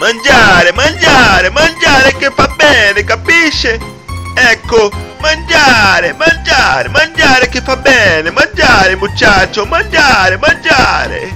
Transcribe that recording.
Mangiare, mangiare, mangiare che fa bene, capisce? Ecco, mangiare, mangiare, mangiare che fa bene, mangiare muchacho, mangiare, mangiare.